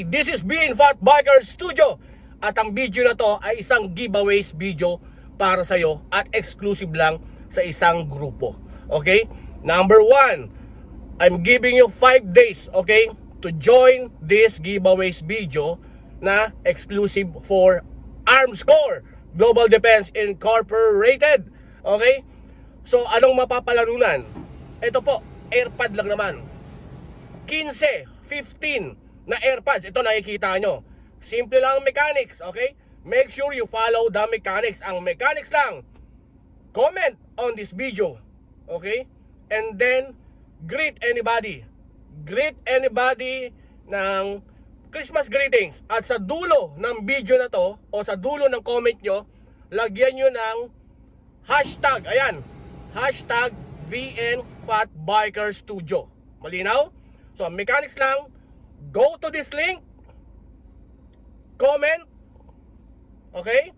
Hi, this is Being Fat Biker Studio. At ang video na to ay isang giveaways video para sa'yo at exclusive lang sa isang grupo. Okay? Number one, I'm giving you 5 days, okay, to join this giveaways video na exclusive for Armscore Global Defense Incorporated. Okay? So, anong mapapalarunan? Ito po, AirPod lang naman. 15, 15 na AirPods. Ito nakikita nyo. Simple lang ang mechanics, okay? Make sure you follow the mechanics. Ang mechanics lang, comment on this video, okay? And then, greet anybody. Greet anybody ng Christmas greetings. At sa dulo ng video na to, o sa dulo ng comment nyo, lagyan nyo ng hashtag, ayan, hashtag VN Fat Biker Studio. Malinaw? So, mechanics lang, go to this link, comment, okay?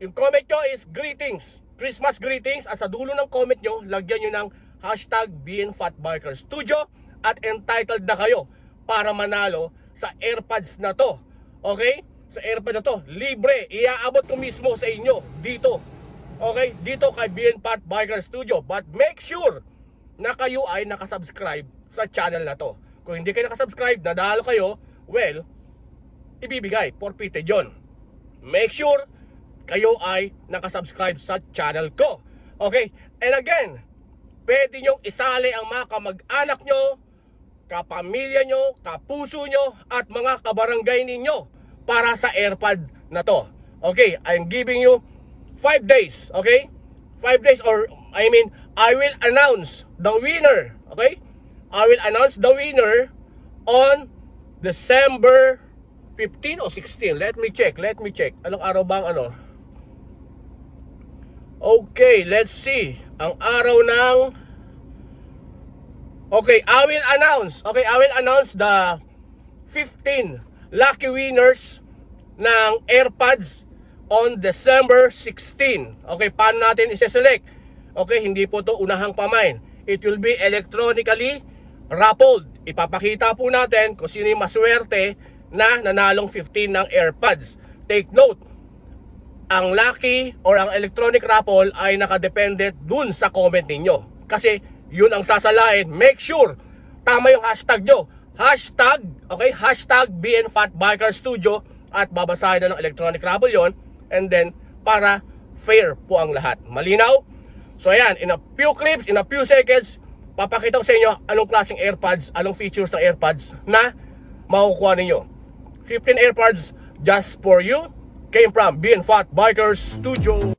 Yung comment nyo is greetings, Christmas greetings, at sa dulo ng comment nyo, lagyan nyo ng hashtag Studio at entitled na kayo para manalo sa AirPods na to. Okay? Sa AirPods na to, libre. Iaabot ko mismo sa inyo dito. Okay? Dito kay BN Fat Biker Studio. But make sure na kayo ay nakasubscribe sa channel na to. Kung hindi kayo nakasubscribe, nadalo kayo, well, ibibigay. Forfeited yon. Make sure kayo ay nakasubscribe sa channel ko. Okay? And again, pwede nyong isali ang mga kamag-anak nyo, kapamilya nyo, kapuso nyo, at mga kabarangay ninyo para sa AirPod na to. Okay? I'm giving you 5 days. Okay? 5 days or, I mean, I will announce the winner. Okay? I will announce the winner on December 15 o 16. Let me check. Let me check. Anong araw bang ano? Okay, let's see. Ang araw ng Okay, I will announce. Okay, I will announce the 15 lucky winners ng AirPods on December 16. Okay, paano natin i-select? Okay, hindi po to unahang pamain. It will be electronically raffled. Ipapakita po natin kung sino yung maswerte na nanalong 15 ng AirPods. Take note, ang lucky or ang electronic raffle ay nakadepende dun sa comment ninyo. Kasi yun ang sasalain. Make sure tama yung hashtag nyo. Hashtag, okay, hashtag BNFatBiker Studio at babasahin na ng electronic raffle yon and then para fair po ang lahat. Malinaw? So ayan, in a few clips, in a few seconds, papakita ko sa inyo anong klaseng AirPods, anong features ng AirPods na makukuha ninyo. 15 AirPods just for you came from BNFat Bikers Studio.